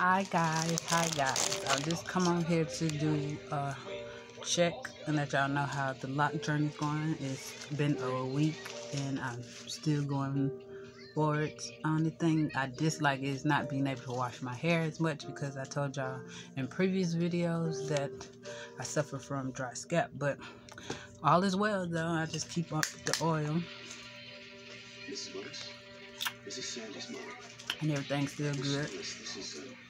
Hi guys, hi guys. I just come on here to do a check and let y'all know how the lock journey's going. It's been a week and I'm still going forward. Only thing I dislike is not being able to wash my hair as much because I told y'all in previous videos that I suffer from dry scalp, but all is well though. I just keep up the oil. This is Sandy's mom. And everything's still good. Uh,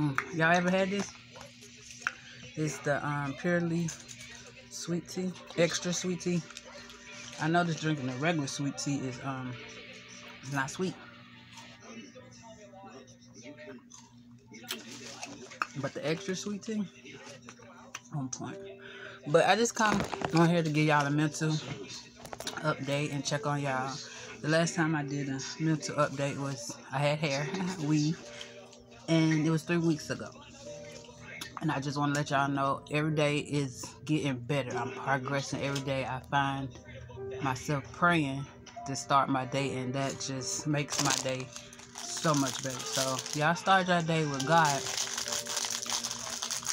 This Mm. Y'all ever had this? It's the um, Pure Leaf sweet tea, extra sweet tea. I know just drinking the regular sweet tea is um not sweet. But the extra sweet tea, on point. But I just come on here to give y'all a mental update and check on y'all. The last time I did a mental update was I had hair, weave, and it was three weeks ago. And I just want to let y'all know every day is getting better. I'm progressing every day. I find myself praying to start my day, and that just makes my day so much better. So, y'all start your day with God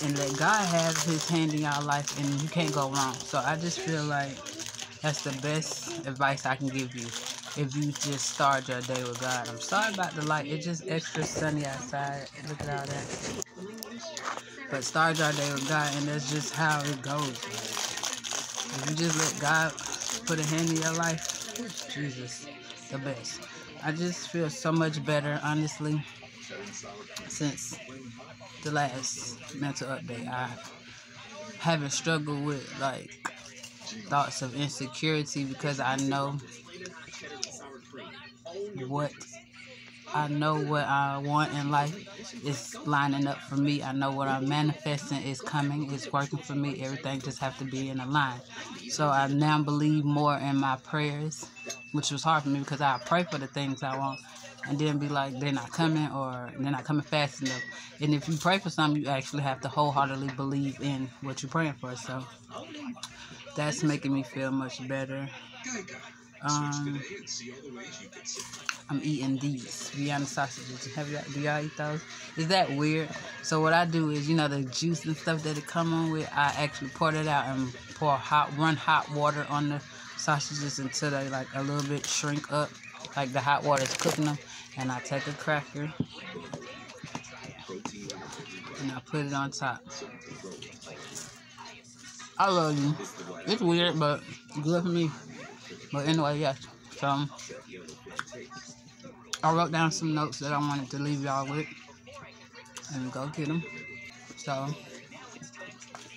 and let God have his hand in y'all life, and you can't go wrong. So, I just feel like that's the best advice I can give you if you just start your day with God. I'm sorry about the light. It's just extra sunny outside. Look at all that. But start your day with God, and that's just how it goes. If you just let God put a hand in your life, Jesus, the best. I just feel so much better, honestly, since the last mental update. I haven't struggled with like thoughts of insecurity because I know what I know what I want in life is lining up for me. I know what I'm manifesting is coming, it's working for me. Everything just have to be in a line. So I now believe more in my prayers, which was hard for me because I pray for the things I want and then be like they're not coming or they're not coming fast enough. And if you pray for something, you actually have to wholeheartedly believe in what you're praying for. So that's making me feel much better. Um, I'm eating these Vienna sausages. Have y'all, do y'all eat those? Is that weird? So what I do is, you know, the juice and stuff that it come on with, I actually pour it out and pour hot, run hot water on the sausages until they like a little bit shrink up, like the hot water is cooking them. And I take a cracker and I put it on top. I love you. It's weird, but good for me. But anyway, yes. So um, I wrote down some notes that I wanted to leave y'all with and go get them. So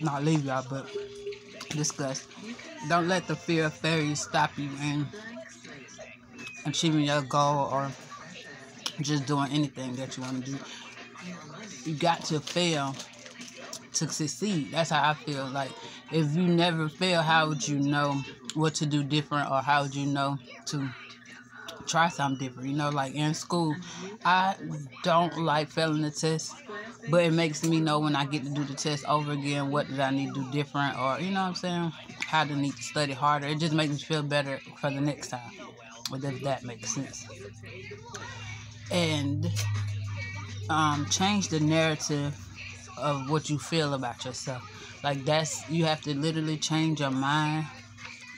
not leave y'all, but discuss. Don't let the fear of failure stop you in achieving your goal or just doing anything that you want to do. You got to fail to succeed. That's how I feel. Like if you never fail, how would you know what to do different or how would you know to try something different? You know, like in school, I don't like failing the test, but it makes me know when I get to do the test over again what did I need to do different or you know what I'm saying? How to need to study harder. It just makes me feel better for the next time. If that makes sense. And um, change the narrative of what you feel about yourself. Like that's you have to literally change your mind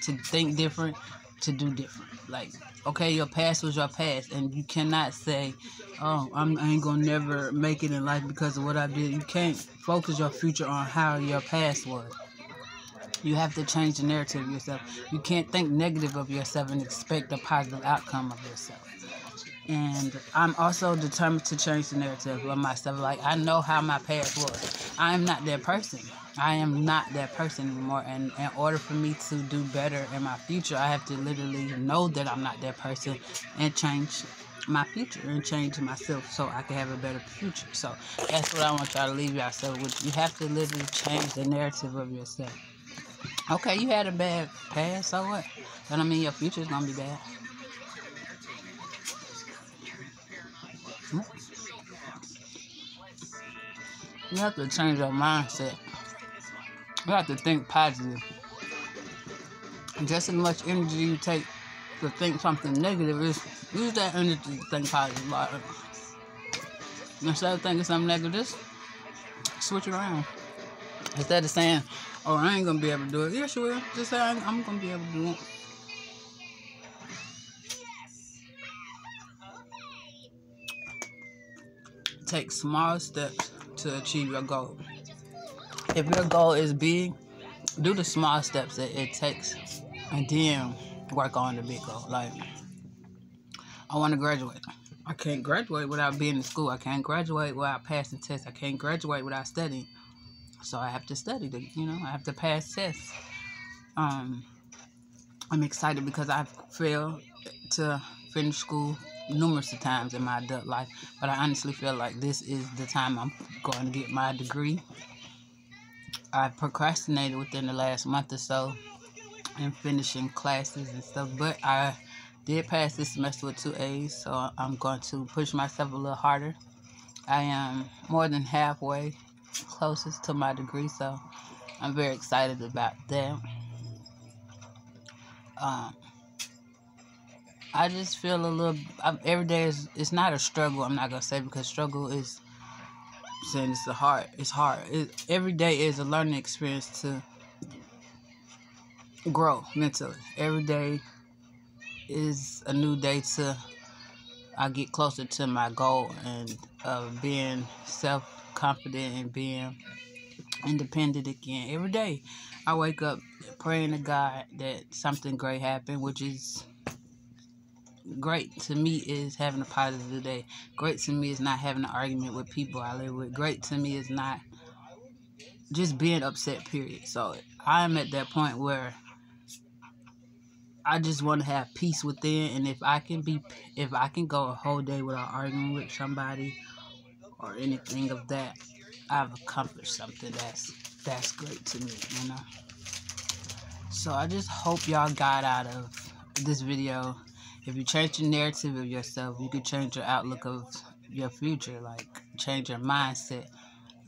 to think different, to do different. Like okay, your past was your past, and you cannot say, "Oh, I'm, I ain't gonna never make it in life because of what I did." You can't focus your future on how your past was. You have to change the narrative of yourself. You can't think negative of yourself and expect a positive outcome of yourself and I'm also determined to change the narrative of myself. Like I know how my past was. I am not that person. I am not that person anymore. And in order for me to do better in my future, I have to literally know that I'm not that person and change my future and change myself so I can have a better future. So that's what I want y'all to leave yourself with. You have to literally change the narrative of yourself. Okay, you had a bad past, so what? That I mean your future is gonna be bad. You have to change your mindset. You have to think positive. Just as much energy you take to think something negative is use that energy to think positive about it. Instead of thinking something negative, just switch it around. Instead of saying, "Oh, I ain't gonna be able to do it," yes, you will. Just say, "I'm gonna be able to do it." Take small steps to achieve your goal. If your goal is big, do the small steps that it takes, and then work on the big goal. Like, I want to graduate. I can't graduate without being in school. I can't graduate without passing tests. I can't graduate without studying. So I have to study. To, you know, I have to pass tests. Um, I'm excited because I've failed to finish school numerous times in my adult life, but I honestly feel like this is the time I'm going to get my degree. I procrastinated within the last month or so in finishing classes and stuff, but I did pass this semester with two A's, so I'm going to push myself a little harder. I am more than halfway closest to my degree, so I'm very excited about that. Um, I just feel a little. I, every day is it's not a struggle. I'm not gonna say because struggle is saying it's a hard. It's hard. It, every day is a learning experience to grow mentally. Every day is a new day to I get closer to my goal and uh, being self confident and being independent again. Every day I wake up praying to God that something great happened, which is great to me is having a positive day. Great to me is not having an argument with people I live with. Great to me is not just being upset, period. So I'm at that point where I just want to have peace within, and if I can be, if I can go a whole day without arguing with somebody or anything of that, I've accomplished something that's that's great to me, you know. So I just hope y'all got out of this video. If you change your narrative of yourself, you can change your outlook of your future, like change your mindset.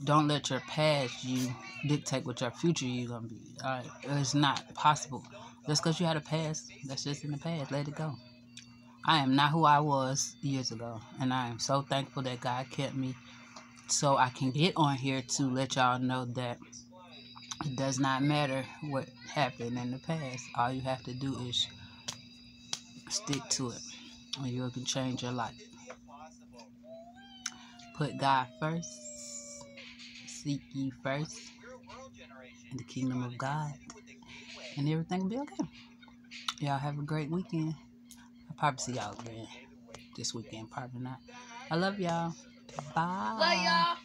Don't let your past you dictate what your future you gonna be. All right, it's not possible. Just because you had a past, that's just in the past. Let it go. I am not who I was years ago. And I am so thankful that God kept me so I can get on here to let y'all know that it does not matter what happened in the past. All you have to do is stick to it, and you can change your life. Put God first, seek ye first in the kingdom of God and everything will be okay. Y'all have a great weekend. I'll probably see y'all again this weekend, probably not. I love y'all. Bye. Love y'all.